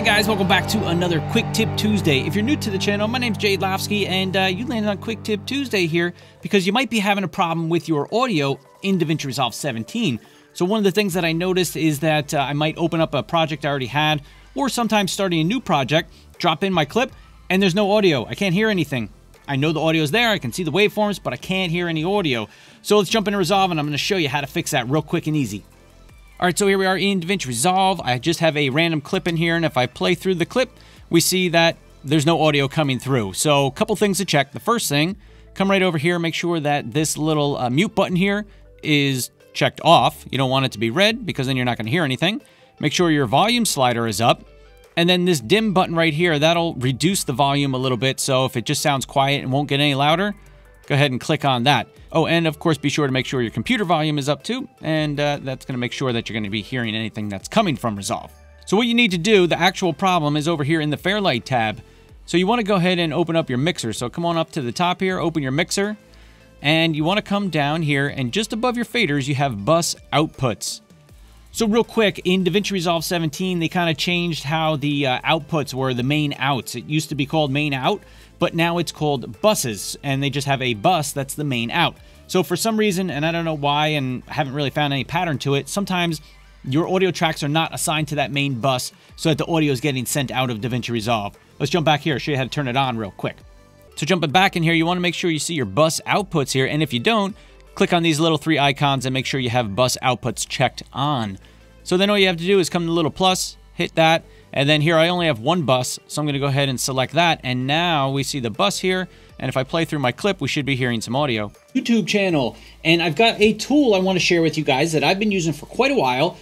happening, guys? Welcome back to another Quick Tip Tuesday. If you're new to the channel, my name's Jay Yadlovski, and uh, you landed on Quick Tip Tuesday here because you might be having a problem with your audio in DaVinci Resolve 17. So one of the things that I noticed is that uh, I might open up a project I already had, or sometimes starting a new project, drop in my clip, and there's no audio. I can't hear anything. I know the audio's there, I can see the waveforms, but I can't hear any audio. So let's jump into Resolve, and I'm going to show you how to fix that real quick and easy. All right, so here we are in DaVinci Resolve. I just have a random clip in here, and if I play through the clip, we see that there's no audio coming through. So a couple things to check. The first thing, come right over here, make sure that this little uh, mute button here is checked off. You don't want it to be red because then you're not going to hear anything. Make sure your volume slider is up. And then this dim button right here, that'll reduce the volume a little bit. So if it just sounds quiet and won't get any louder, go ahead and click on that. Oh, and of course, be sure to make sure your computer volume is up too, and uh, that's going to make sure that you're going to be hearing anything that's coming from Resolve. So what you need to do, the actual problem is over here in the Fairlight tab. So you want to go ahead and open up your mixer. So come on up to the top here, open your mixer, and you want to come down here, and just above your faders, you have bus outputs. So real quick, in DaVinci Resolve 17, they kind of changed how the uh, outputs were, the main outs. It used to be called main out, but now it's called buses, and they just have a bus that's the main out. So for some reason, and I don't know why, and I haven't really found any pattern to it, sometimes your audio tracks are not assigned to that main bus so that the audio is getting sent out of DaVinci Resolve. Let's jump back here, show you how to turn it on real quick. So jumping back in here, you want to make sure you see your bus outputs here, and if you don't, click on these little three icons and make sure you have bus outputs checked on. So then all you have to do is come to the little plus, hit that, and then here I only have one bus, so I'm going to go ahead and select that, and now we see the bus here, and if I play through my clip, we should be hearing some audio. YouTube channel, and I've got a tool I want to share with you guys that I've been using for quite a while.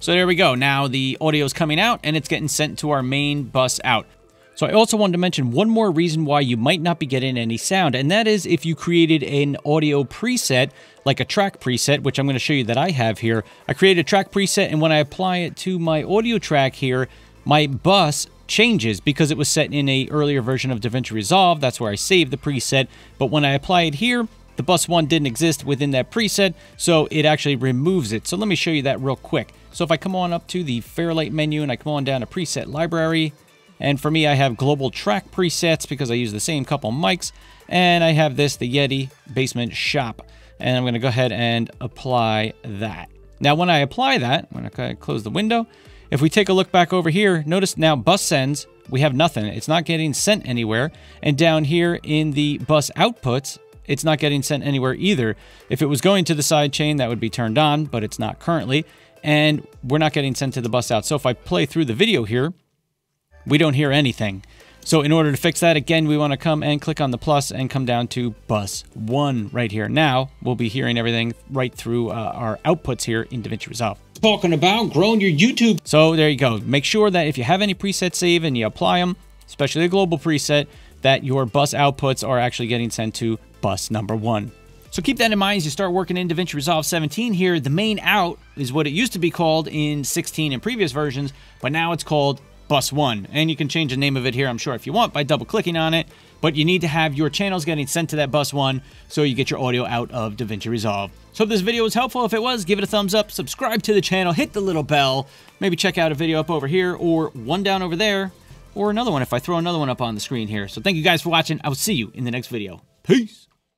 So there we go. Now the audio is coming out, and it's getting sent to our main bus out. So I also wanted to mention one more reason why you might not be getting any sound, and that is if you created an audio preset, like a track preset, which I'm going to show you that I have here. I created a track preset, and when I apply it to my audio track here, my bus changes because it was set in a earlier version of DaVinci Resolve. That's where I saved the preset. But when I apply it here, the bus one didn't exist within that preset, so it actually removes it. So let me show you that real quick. So if I come on up to the Fairlight menu and I come on down to preset library, and for me, I have global track presets because I use the same couple mics. And I have this, the Yeti Basement Shop. And I'm going to go ahead and apply that. Now, when I apply that, when I close the window, if we take a look back over here, notice now bus sends, we have nothing. It's not getting sent anywhere. And down here in the bus outputs, it's not getting sent anywhere either. If it was going to the side chain, that would be turned on, but it's not currently. And we're not getting sent to the bus out. So if I play through the video here, we don't hear anything. So in order to fix that, again, we want to come and click on the plus and come down to bus one right here. Now we'll be hearing everything right through uh, our outputs here in DaVinci Resolve. Talking about growing your YouTube. So there you go. Make sure that if you have any presets saved and you apply them, especially a global preset, that your bus outputs are actually getting sent to bus number one. So keep that in mind as you start working in DaVinci Resolve 17 here. The main out is what it used to be called in 16 and previous versions, but now it's called Bus 1. And you can change the name of it here, I'm sure, if you want by double clicking on it. But you need to have your channels getting sent to that Bus 1 so you get your audio out of DaVinci Resolve. So if this video was helpful, if it was, give it a thumbs up, subscribe to the channel, hit the little bell, maybe check out a video up over here or one down over there, or another one if I throw another one up on the screen here. So thank you guys for watching. I will see you in the next video. Peace.